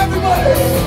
Everybody!